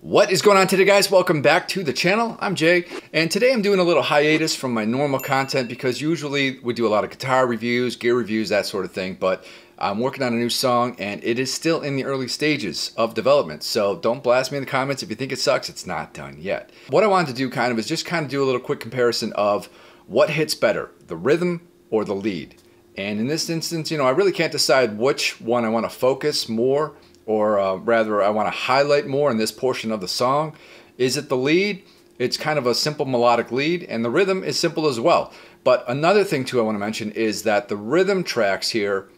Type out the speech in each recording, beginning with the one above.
What is going on today guys? Welcome back to the channel. I'm Jay and today I'm doing a little hiatus from my normal content because usually we do a lot of guitar reviews, gear reviews, that sort of thing, but I'm working on a new song and it is still in the early stages of development. So don't blast me in the comments if you think it sucks, it's not done yet. What I wanted to do kind of is just kind of do a little quick comparison of what hits better, the rhythm or the lead. And in this instance, you know, I really can't decide which one I want to focus more or uh, rather I want to highlight more in this portion of the song. Is it the lead? It's kind of a simple melodic lead and the rhythm is simple as well. But another thing too I want to mention is that the rhythm tracks here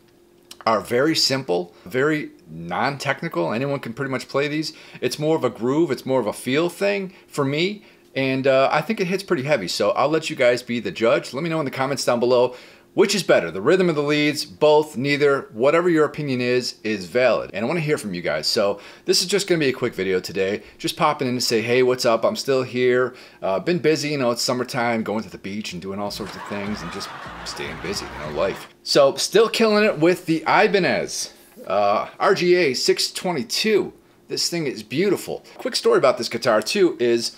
are very simple, very non-technical. Anyone can pretty much play these. It's more of a groove, it's more of a feel thing for me. And uh, I think it hits pretty heavy. So I'll let you guys be the judge. Let me know in the comments down below which is better, the rhythm of the leads, both, neither, whatever your opinion is, is valid. And I want to hear from you guys. So this is just going to be a quick video today. Just popping in to say, hey, what's up? I'm still here. Uh, been busy, you know, it's summertime, going to the beach and doing all sorts of things and just staying busy, you know, life. So still killing it with the Ibanez uh, RGA 622. This thing is beautiful. Quick story about this guitar too is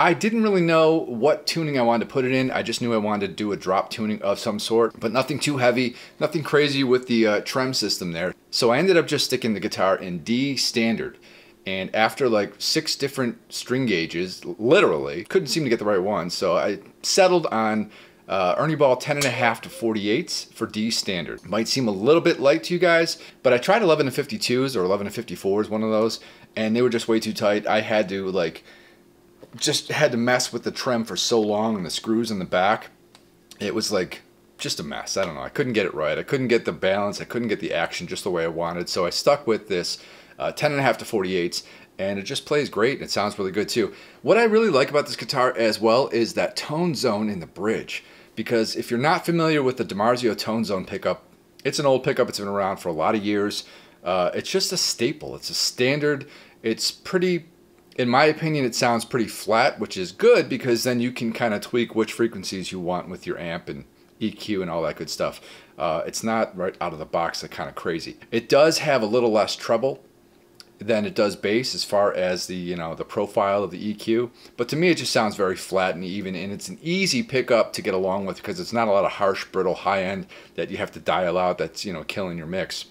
I didn't really know what tuning I wanted to put it in. I just knew I wanted to do a drop tuning of some sort, but nothing too heavy, nothing crazy with the uh, trem system there. So I ended up just sticking the guitar in D standard. And after like six different string gauges, literally, couldn't seem to get the right one. So I settled on uh, Ernie Ball 10 and a half to 48s for D standard. Might seem a little bit light to you guys, but I tried 11 to 52s or 11 to 54s, one of those, and they were just way too tight. I had to like just had to mess with the trem for so long and the screws in the back. It was like just a mess. I don't know. I couldn't get it right. I couldn't get the balance. I couldn't get the action just the way I wanted. So I stuck with this uh, 10 and a half to 48s and it just plays great. It sounds really good too. What I really like about this guitar as well is that tone zone in the bridge. Because if you're not familiar with the DiMarzio tone zone pickup, it's an old pickup. It's been around for a lot of years. Uh, it's just a staple. It's a standard. It's pretty in my opinion, it sounds pretty flat, which is good because then you can kind of tweak which frequencies you want with your amp and EQ and all that good stuff. Uh, it's not right out of the box like kind of crazy. It does have a little less treble than it does bass as far as the you know the profile of the EQ. But to me, it just sounds very flat and even, and it's an easy pickup to get along with because it's not a lot of harsh, brittle, high end that you have to dial out. That's you know killing your mix.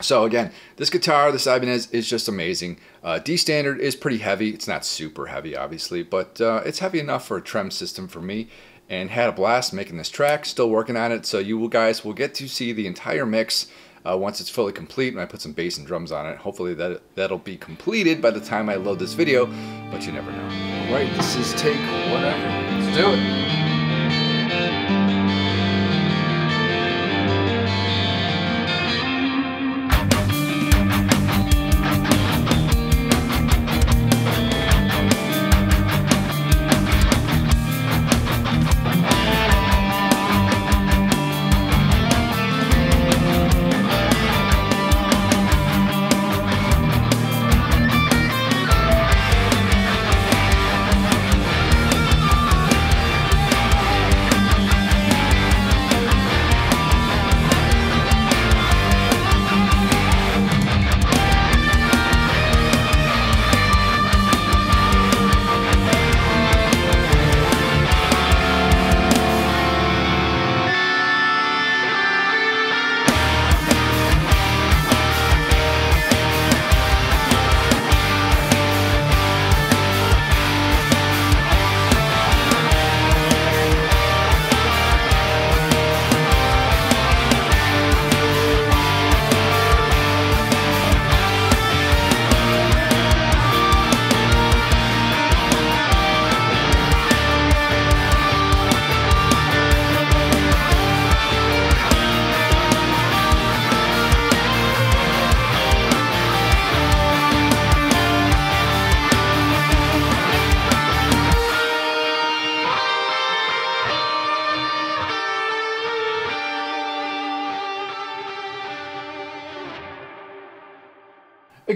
So again, this guitar, this Ibanez, is just amazing. Uh, D standard is pretty heavy. It's not super heavy, obviously, but uh, it's heavy enough for a trem system for me. And had a blast making this track. Still working on it, so you guys will get to see the entire mix uh, once it's fully complete and I put some bass and drums on it. Hopefully that that'll be completed by the time I load this video, but you never know. All right, this is take whatever. Let's do it.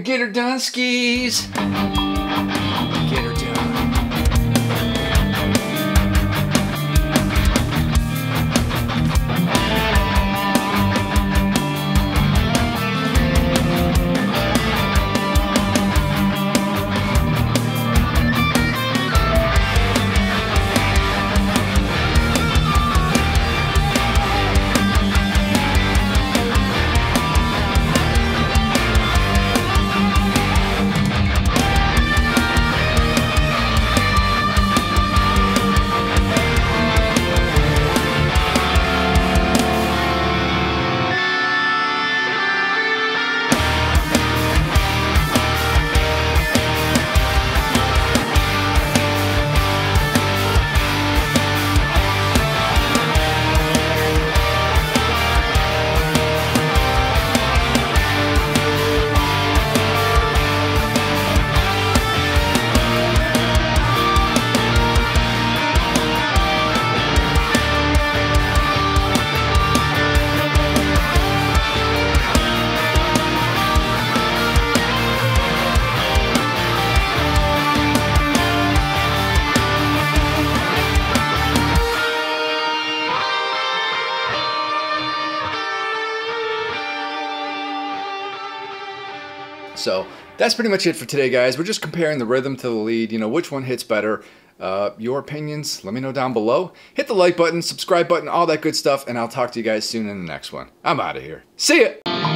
Get her done, So that's pretty much it for today, guys. We're just comparing the rhythm to the lead, you know, which one hits better. Uh, your opinions, let me know down below. Hit the like button, subscribe button, all that good stuff, and I'll talk to you guys soon in the next one. I'm out of here. See ya!